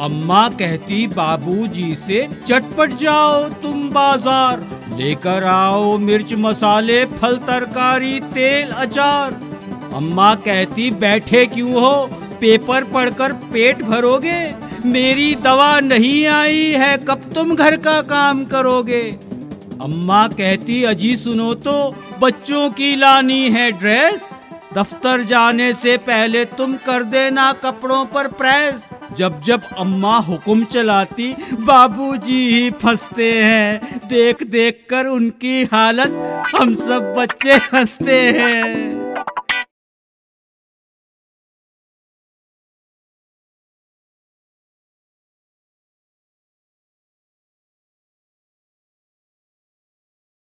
अम्मा कहती, बाबूजी से चटपट जाओ तुम बाज़ार। लेकर आओ मिर्च मसाले, फल तरकारी, तेल, अचार। अम्मा कहती, बैठे क्यों हो? पेपर पढ़कर पेट भरोगे? मेरी दवा नहीं आई है, कब तुम घर का काम करोगे? अम्मा कहती, अजी सुनो तो बच्चों की लानी है ड्रेस। दफ्तर जाने से पहले तुम कर देना कपड़ों पर प्रेस। जब जब अम्मा हुक्म चलाती, बाबूजी ही फंसते हैं। देख देख कर उनकी हालत, हम सब बच्चे हँसते हैं।